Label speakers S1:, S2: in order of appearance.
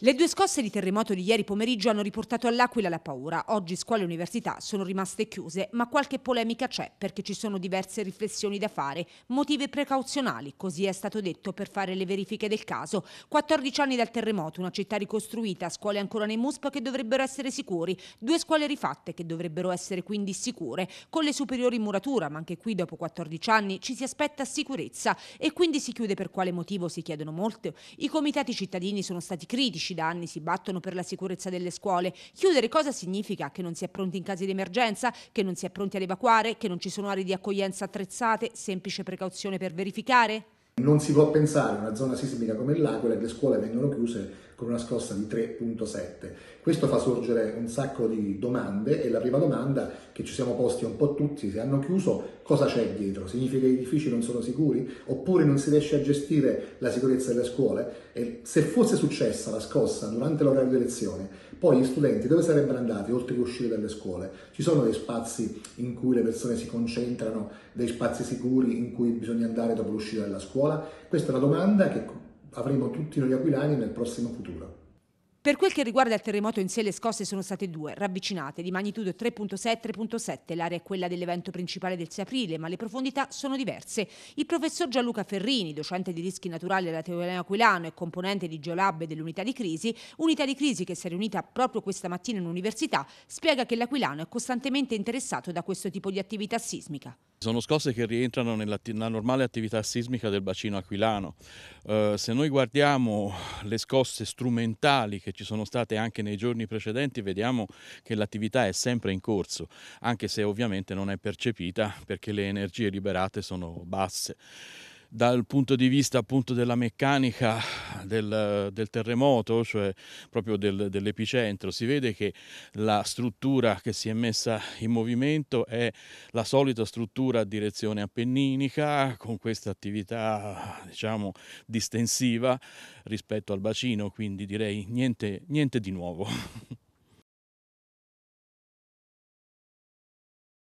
S1: Le due scosse di terremoto di ieri pomeriggio hanno riportato all'Aquila la paura. Oggi scuole e università sono rimaste chiuse, ma qualche polemica c'è perché ci sono diverse riflessioni da fare, motivi precauzionali, così è stato detto per fare le verifiche del caso. 14 anni dal terremoto, una città ricostruita, scuole ancora nei MUSP che dovrebbero essere sicuri, due scuole rifatte che dovrebbero essere quindi sicure, con le superiori in muratura, ma anche qui dopo 14 anni ci si aspetta sicurezza e quindi si chiude per quale motivo si chiedono molte. I comitati cittadini sono stati critici politici da anni si battono per la sicurezza delle scuole. Chiudere cosa significa? Che non si è pronti in casi di emergenza? Che non si è pronti ad evacuare? Che non ci sono aree di accoglienza attrezzate? Semplice precauzione per verificare?
S2: Non si può pensare a una zona sismica come l'Aquila che le scuole vengono chiuse con una scossa di 3.7. Questo fa sorgere un sacco di domande e la prima domanda che ci siamo posti un po' tutti, se hanno chiuso, cosa c'è dietro? Significa che gli edifici non sono sicuri? Oppure non si riesce a gestire la sicurezza delle scuole? E se fosse successa la scossa durante l'orario di lezione, poi gli studenti dove sarebbero andati oltre che uscire dalle scuole? Ci sono dei spazi in cui le persone si concentrano, dei spazi sicuri in cui bisogna andare dopo l'uscita dalla scuola? Questa è una domanda che avremo tutti noi aquilani nel prossimo futuro.
S1: Per quel che riguarda il terremoto in sé, le scosse sono state due, ravvicinate, di magnitudo 3.6 e 3.7. L'area è quella dell'evento principale del 6 aprile, ma le profondità sono diverse. Il professor Gianluca Ferrini, docente di rischi naturali alla Teoria Aquilano e componente di Geolab dell'unità di crisi, unità di crisi che si è riunita proprio questa mattina in università, spiega che l'Aquilano è costantemente interessato da questo tipo di attività sismica.
S3: Sono scosse che rientrano nella, nella normale attività sismica del bacino aquilano. Uh, se noi guardiamo le scosse strumentali che ci sono state anche nei giorni precedenti, vediamo che l'attività è sempre in corso, anche se ovviamente non è percepita perché le energie liberate sono basse dal punto di vista appunto della meccanica del, del terremoto, cioè proprio del, dell'epicentro, si vede che la struttura che si è messa in movimento è la solita struttura a direzione appenninica con questa attività diciamo distensiva rispetto al bacino, quindi direi niente, niente di nuovo.